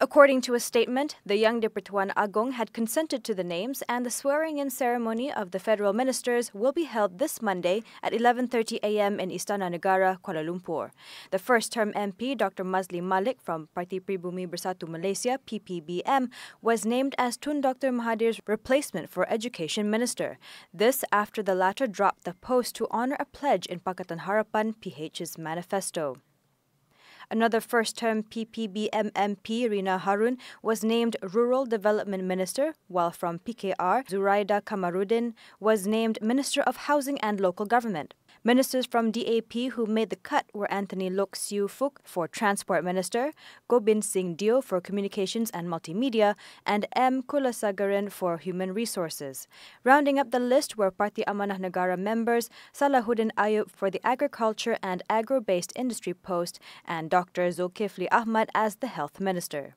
According to a statement, the Yang di-Pertuan Agong had consented to the names and the swearing-in ceremony of the federal ministers will be held this Monday at 11:30 a.m. in Istana Negara, Kuala Lumpur. The first-term MP, Dr. Maszlee Malik from Parti Pribumi Bersatu Malaysia (PPBM), was named as Tun Dr. Mahathir's replacement for Education Minister. This after the latter dropped the post to honor a pledge in Pakatan Harapan PH's manifesto. Another first-term PPBM MP, Rina Harun, was named Rural Development Minister, while from PKR, Zuraida Kamaruddin was named Minister of Housing and Local Government. Ministers from DAP who made the cut were Anthony Loke Siew Fook for Transport Minister, Gobind Singh Deo for Communications and Multimedia, and M. Kulasegaran for Human Resources. Rounding up the list were Parti Amanah Negara members Salahuddin Ayub for the Agriculture and Agro-Based Industry post and Dr. Dzulkefly Ahmad as the Health Minister.